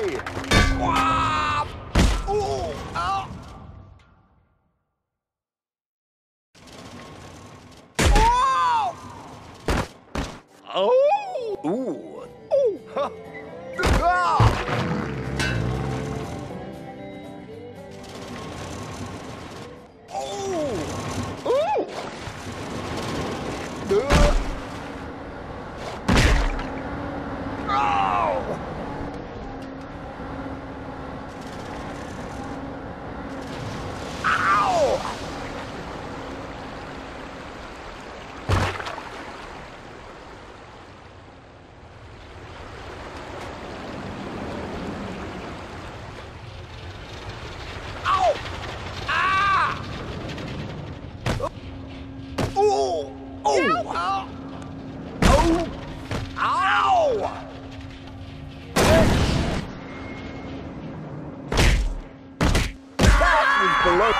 Hey! Wah! Ooh! Oh! Ah! Oh! Uh! Ow! Ow! Ow! Ah! Ooh! Oh! Ow! Oh! Ow! That was below.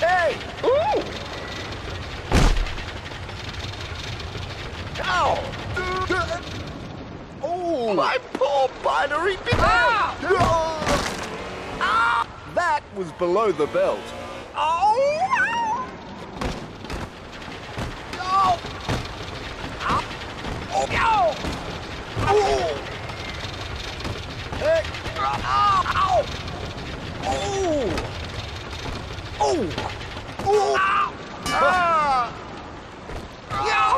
Hey! Ooh! Ow! Oh! My poor binary ah! ah! That was below the belt. Oh! Oh! Oh! Ow! Oh! Hey! Ow! Ow! Oh! Oh! Oh! Ow! Ah! Yo!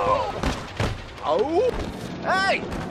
Oh! Hey!